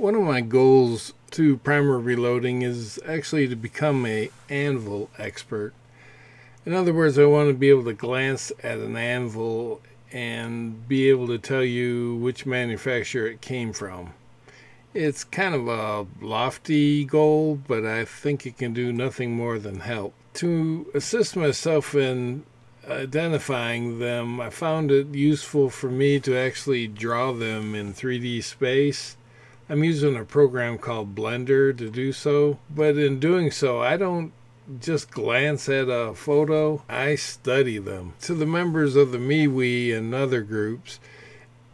One of my goals to primer reloading is actually to become a anvil expert. In other words, I want to be able to glance at an anvil and be able to tell you which manufacturer it came from. It's kind of a lofty goal, but I think it can do nothing more than help. To assist myself in identifying them, I found it useful for me to actually draw them in 3D space I'm using a program called Blender to do so, but in doing so, I don't just glance at a photo, I study them. To the members of the MeWe and other groups,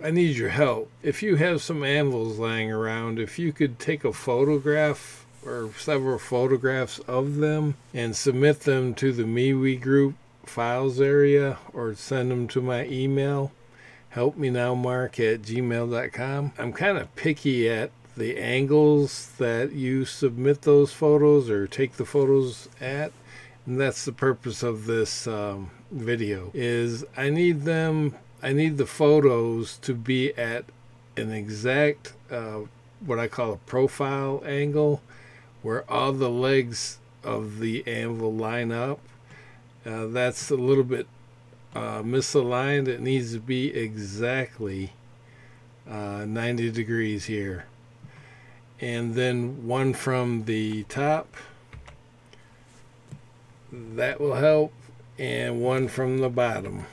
I need your help. If you have some anvils lying around, if you could take a photograph or several photographs of them and submit them to the MeWe group files area or send them to my email, help me now mark at gmail.com. I'm kind of picky at the angles that you submit those photos or take the photos at. And that's the purpose of this um, video is I need them, I need the photos to be at an exact, uh, what I call a profile angle where all the legs of the anvil line up. Uh, that's a little bit uh, misaligned. It needs to be exactly uh, 90 degrees here. And then one from the top. That will help. And one from the bottom.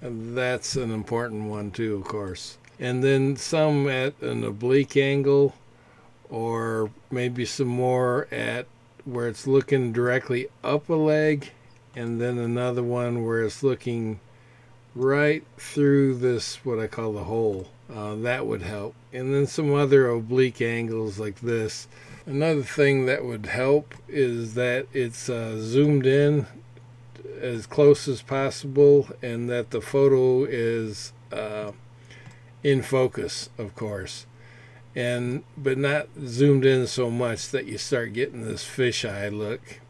And that's an important one too, of course. And then some at an oblique angle or maybe some more at where it's looking directly up a leg and then another one where it's looking right through this what I call the hole. Uh, that would help. And then some other oblique angles like this. Another thing that would help is that it's uh, zoomed in as close as possible and that the photo is uh, in focus of course. And but not zoomed in so much that you start getting this fisheye look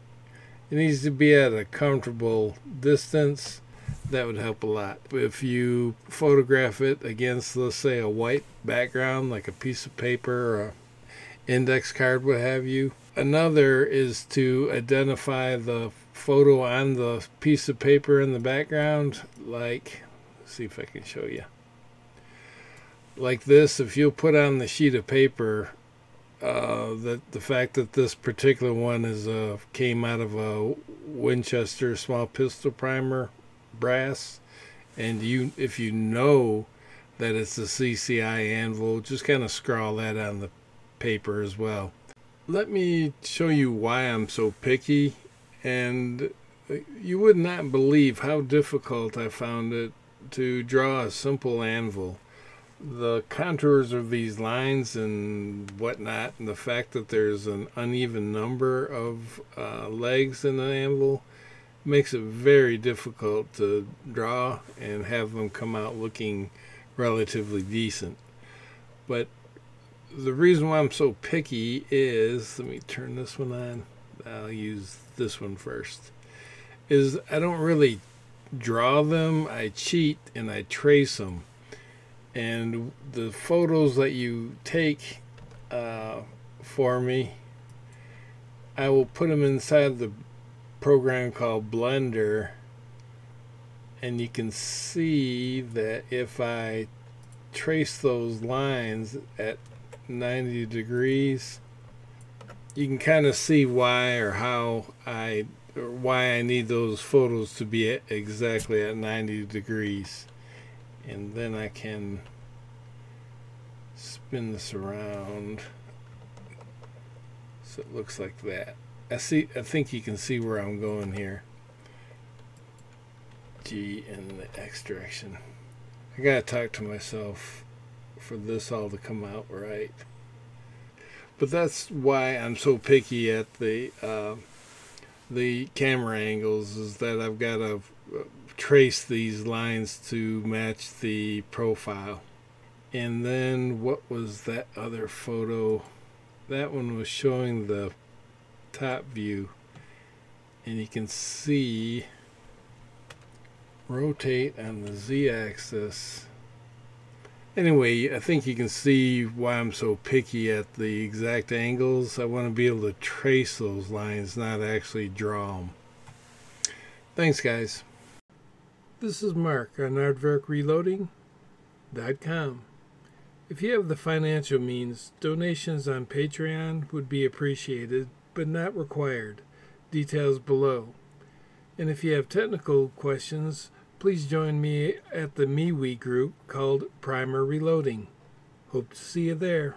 it needs to be at a comfortable distance. That would help a lot. If you photograph it against, let's say, a white background, like a piece of paper or index card, what have you. Another is to identify the photo on the piece of paper in the background, like, see if I can show you. Like this, if you'll put on the sheet of paper uh, that the fact that this particular one is uh, came out of a Winchester small pistol primer brass, and you if you know that it's a CCI anvil, just kind of scrawl that on the paper as well. Let me show you why I'm so picky, and you would not believe how difficult I found it to draw a simple anvil the contours of these lines and whatnot, and the fact that there's an uneven number of uh, legs in an anvil makes it very difficult to draw and have them come out looking relatively decent. But the reason why I'm so picky is, let me turn this one on. I'll use this one first. Is I don't really draw them, I cheat and I trace them and the photos that you take uh, for me I will put them inside the program called Blender. And you can see that if I trace those lines at 90 degrees you can kind of see why or how I or why I need those photos to be exactly at 90 degrees and then I can spin this around so it looks like that. I see I think you can see where I'm going here. G in the X direction. I gotta talk to myself for this all to come out right. But that's why I'm so picky at the uh, the camera angles is that I've got to trace these lines to match the profile. And then what was that other photo? That one was showing the top view. And you can see rotate on the z-axis Anyway, I think you can see why I'm so picky at the exact angles. I want to be able to trace those lines, not actually draw them. Thanks, guys. This is Mark on aardvarkreloading.com. If you have the financial means, donations on Patreon would be appreciated, but not required. Details below. And if you have technical questions, please join me at the MeWe group called Primer Reloading. Hope to see you there.